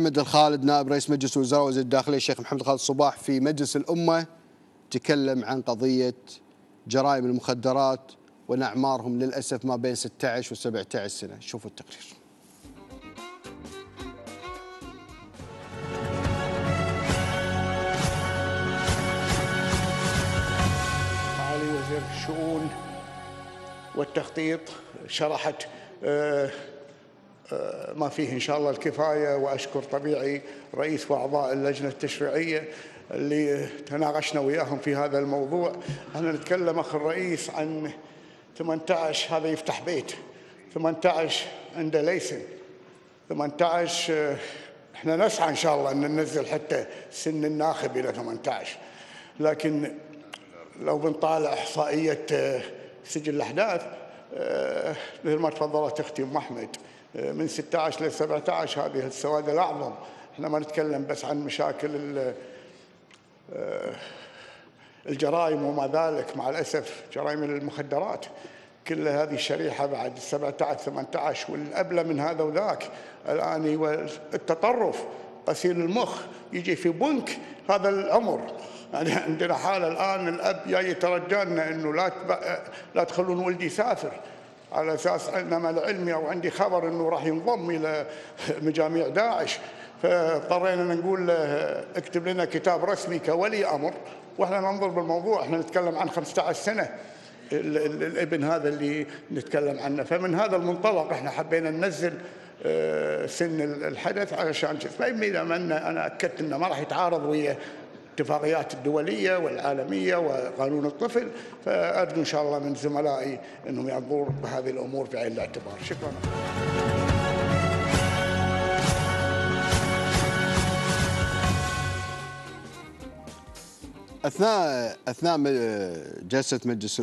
محمد الخالد نائب رئيس مجلس الوزراء وزير الداخلية الشيخ محمد خالد الصباح في مجلس الأمة تكلم عن قضية جرائم المخدرات وأن أعمارهم للأسف ما بين 16 و 17 سنة، شوفوا التقرير. معالي وزير الشؤون والتخطيط شرحت آه، ما فيه إن شاء الله الكفاية وأشكر طبيعي رئيس وأعضاء اللجنة التشريعية اللي تناقشنا وياهم في هذا الموضوع. إحنا نتكلم أخ الرئيس عن 18 هذا يفتح بيت. 18 عنده ليسن. 18 آه، إحنا نسعى إن شاء الله أن ننزل حتى سن الناخب إلى 18 لكن لو بنطالع إحصائية آه، سجل الأحداث آه، مثل ما تفضلت أختي أم أحمد. آه، من 16 ل 17 هذه السواد الأعظم. إحنا ما نتكلم بس عن مشاكل آه، الجرائم وما ذلك مع الأسف جرائم المخدرات. كل هذه الشريحة بعد 17 18 والابلى من هذا وذاك. الآن التطرف غسيل المخ يجي في بنك هذا الأمر. يعني عندنا حاله الآن الأب جاي يترجانا إنه لا تب... لا تخلون ولدي يسافر على أساس إنما العلمي أو عندي خبر إنه راح ينضم إلى مجاميع داعش. فاضطرينا نقول له اكتب لنا كتاب رسمي كولي أمر وإحنا ننظر بالموضوع. إحنا نتكلم عن 15 سنة ال- ال- الابن هذا اللي نتكلم عنه. فمن هذا المنطلق إحنا حبينا ننزل آه، سن ال- الحدث علشان شو اسمه اذا ما أنا أكدت إنه ما راح يتعارض ويا الاتفاقيات الدولية والعالمية وقانون الطفل فارجو إن شاء الله من زملائي إنهم ينظروا بهذه الأمور بعين الاعتبار. شكرا. اثناء أثناء جلسة مجلس